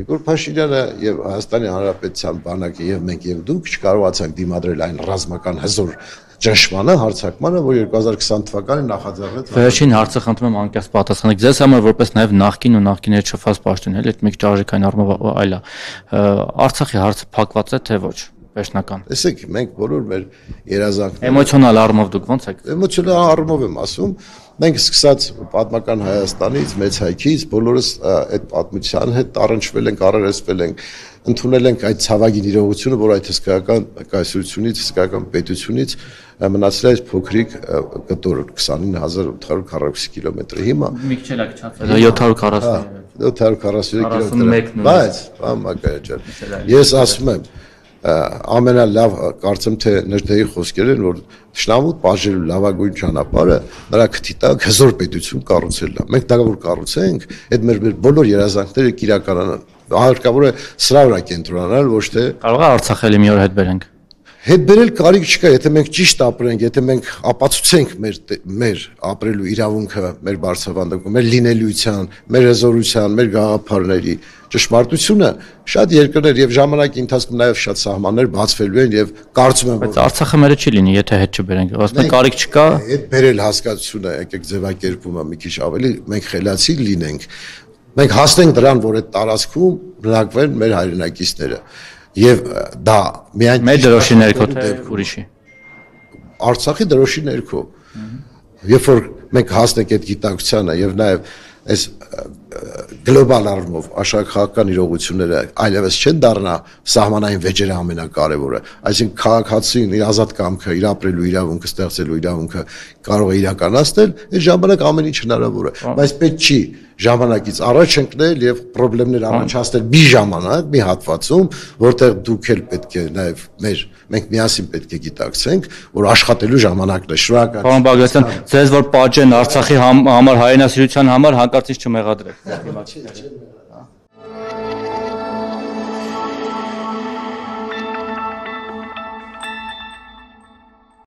Նիկոլ Փաշինյանը եւ Հայաստանի Հանրապետության բանակը եւ մենք եւ դուք չկարողացանք դիմադրել այն ռազմական հզոր ճնշմանը, հարցակմանը, որ 2020 թվականին նախաձեռնեց։ Վերջին հարցը խնդրում եմ անկեղծ պատասխանեք։ Ձեզ համար որպես նաև նախկին ու նախկիներ չփած պաշտոն, էլի, այդ մեկ ճարժիկային առումով այլ է։ Արցախի հարցը փակված է թե ոչ վերջնական։ Տեսեք, մենք բոլոր մեր երազանքները Էմոցիոնալ առումով դուք ո՞նց եք։ Էմոցիոնալ առումով եմ ասում, մենք սկսած պատմական Հայաստանից, մեծ հայքից, բոլորս այդ պատմության հետ առնչվել ենք, առերեսվել ենք, ընդունել ենք այդ ցավագին իրողությունը, որ այդ հսկայական կայսրությունից, հսկայական պետությունից մնացել է փոքրիկ կտոր 29840 կիլոմետրը հիմա մի քիչ էլ է քչացել 740 743 կիլոմետր բայց բան մակարեջան ես ասում եմ ամենալավ կարծեմ թե ներդեի խոսքեր են որ Շնամուտ բաժելու լավագույն ճանապարհը նրա քթի տակ հզոր պետություն կառուցելն է։ Մենք դա որ կառուցենք, այդ մեր բոլոր երազանքները կիրականանան։ Հարկավոր է սրա վրա կենտրոնանալ, ոչ թե կարող է Արցախելի մի օր հետ բերենք հետ բերել կարիք չկա, եթե մենք ճիշտ ապրենք, եթե մենք ապացուցենք մեր մեր ապրելու իրավունքը, մեր բարձրավանդակում, մեր լինելիության, մեր հզորության, մեր գաղափարների ճշմարտությունը, շատ երկրներ եւ ժամանակի ընթացքում նաեւ շատ սահմաններ բացվելու են եւ կարծում եմ, որ Բայց Արցախը մերը չի լինի, եթե հետ չբերենք։ Ասում են կարիք չկա։ Հետ բերել հասկացությունը, եկեք ձևակերպումը մի քիչ ավելի մենք խելացի լինենք։ Մենք հասնենք դրան, որ այդ տարածքում բնակվեն մեր հայրենակիցները եւ դա միայն մեր դրոշի ներքո թե ուրիշի Արցախի դրոշի ներքո երբ որ մենք հասնենք այդ գիտակցությանը եւ նաեւ այս գլոբալ առումով աշխարհական իրողությունները այլևս չեն դառնա սահմանային վեճերը ամենակարևորը այսինքն քաղաքացին իր ազատ կամքը իր ապրելու իրավունքը ստեղծելու իրավունքը կարող է իրականացնել այդ ժամանակ ամեն ինչ հնարավոր է բայց պետք չի ժամանակից առաջ ընկնել եւ խնդիրներ առաջացնել մի ժամանակ, մի հատվածում, որտեղ դուք էլ պետք է նաեւ մեր մենք միասին պետք է գիտակցենք, որ աշխատելու ժամանակն է։ Շնորհակալ։ Պարոն Բագրատյան, ձեզ որ պատժեն Արցախի համար հայրենասիրության համար հանկարծից չմեղադրեք։ Հիմա չի դա, հա։